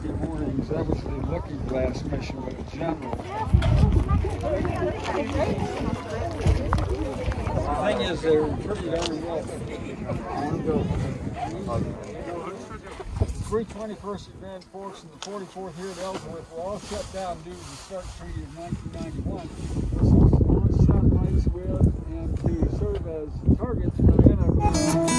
Friday mornings, that was the Looking Glass mission with the general. The thing is, they're pretty darn well. 321st at Grand Forks and the 44th here at Ellsworth were all shut down due to the START Treaty of 1991. This was to launch with and to serve as targets for the anti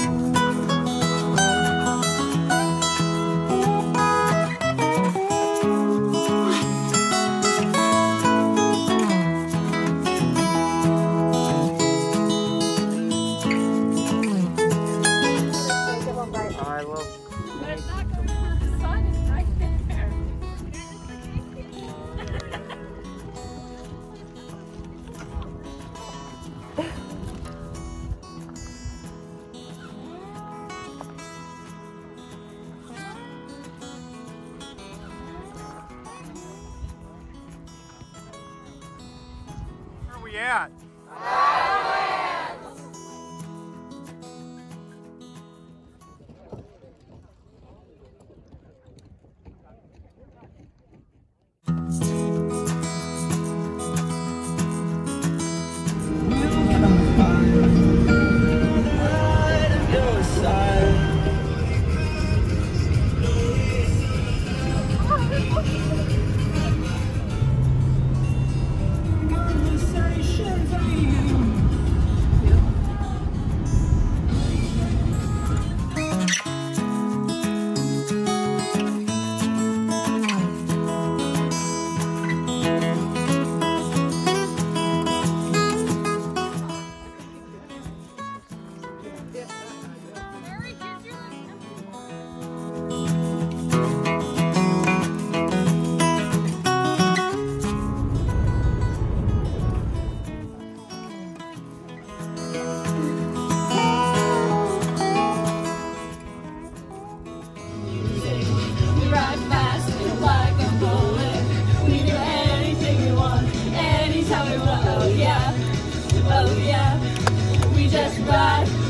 at? Just ride,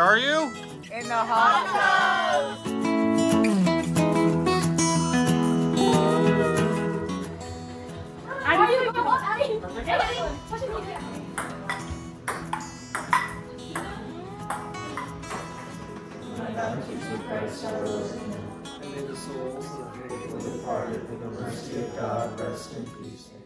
Where are you? In the hot and may the souls of the faithful departed in the mercy of God rest in peace. Amen.